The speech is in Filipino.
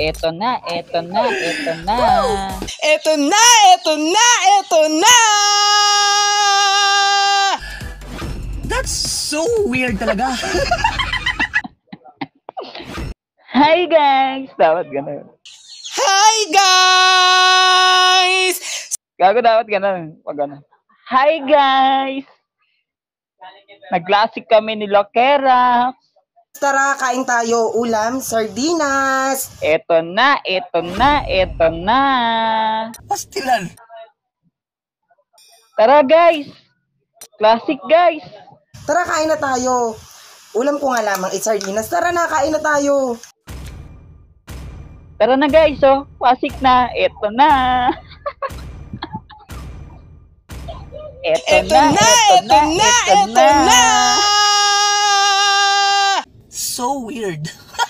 Eto na, eto na, eto na. Eto na, eto na, eto na! That's so weird talaga. Hi guys! Dapat ganun. Hi guys! Gago dapat ganun. Pag ganun. Hi guys! Nag-classic kami ni Loquera. Tara, kain tayo. Ulam, sardinas. Eto na, eto na, eto na. Pastilan. Tara guys! Classic guys! Tara, kain na tayo. Ulam ko nga lamang is sardinas. Tara na, kain na tayo. Tara na guys, oh. Classic na. Eto na. eto, Eto na, eto na, eto na! So weird.